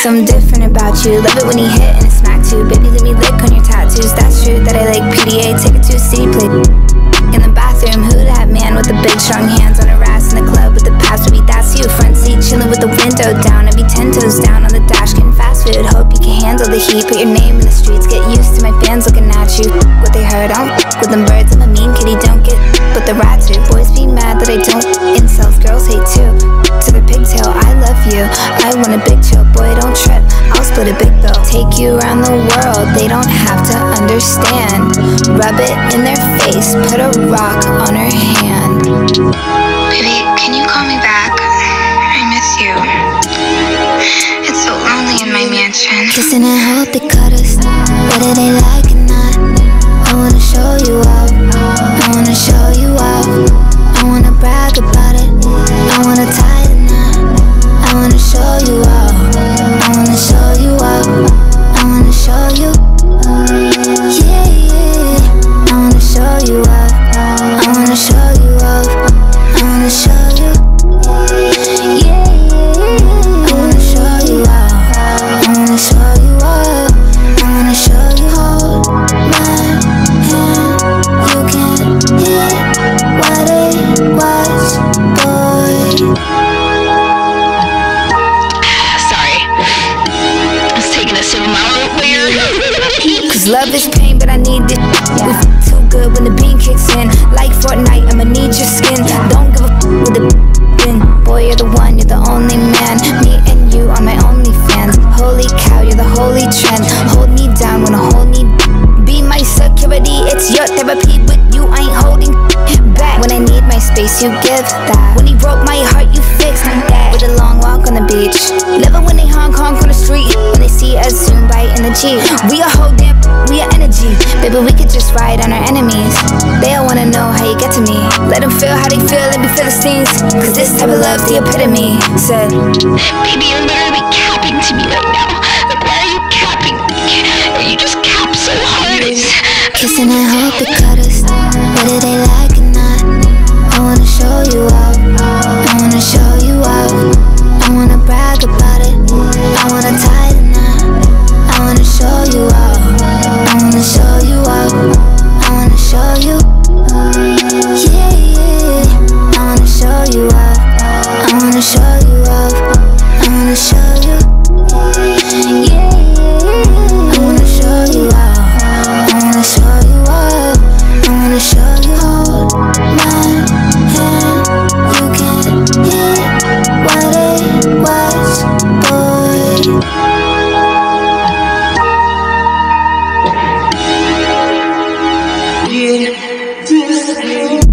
something different about you. Love it when he hit and it smack too. Baby, let me lick on your tattoos. That's true that I like PDA. Take it to a city play. In the bathroom, who that man with the big strong hands on her ass in the club with the past baby? That's you. Front seat, chilling with the window down. I be ten toes down on the dash, getting fast food. Hope you can handle the heat. Put your name in the streets. Get used to my fans looking at you. What they heard, I don't with them birds. I'm a mean kitty, don't get but the rats too. Boys be mad that I don't. Incels, girls hate too. You. I want a big chill, boy, don't trip. I'll split a big bill. Take you around the world, they don't have to understand. Rub it in their face, put a rock on her hand. Baby, can you call me back? I miss you. It's so lonely in my mansion. Kissing and hope they cut us. Whether they like it or not. I wanna show you when the bean kicks in. Like Fortnite, I'ma need your skin. Don't give a f- with the bin. Boy, you're the one, you're the only man. Me and you are my only fans. Holy cow, you're the holy trend. Hold me down, wanna hold me. Be my security, it's your therapy. With you, I ain't holding back. When I need my space, you give that. When he broke my heart, you fixed that. With a long walk on the beach. Living when they Hong Kong on the street. When they see us soon bite in the Jeep. We a whole Baby, we could just ride on our enemies. They all wanna know how you get to me. Let them feel how they feel and be Philistines. Cause this type of love's the epitome. Said, Baby, you're literally Disney.